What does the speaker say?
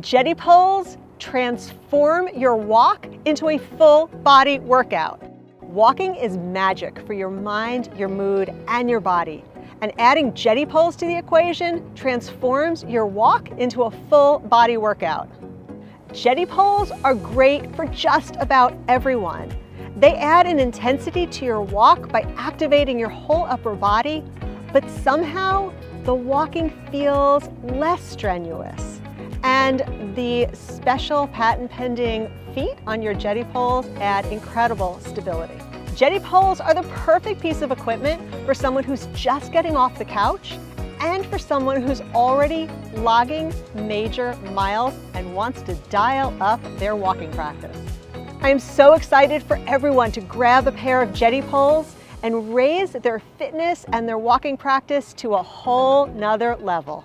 Jetti poles transform your walk into a full body workout. Walking is magic for your mind, your mood, and your body. And adding Jetti poles to the equation transforms your walk into a full body workout. Jetti poles are great for just about everyone. They add an intensity to your walk by activating your whole upper body, but somehow the walking feels less strenuous. And the special patent pending feet on your Jetti poles add incredible stability. Jetti poles are the perfect piece of equipment for someone who's just getting off the couch and for someone who's already logging major miles and wants to dial up their walking practice. I am so excited for everyone to grab a pair of Jetti poles and raise their fitness and their walking practice to a whole nother level.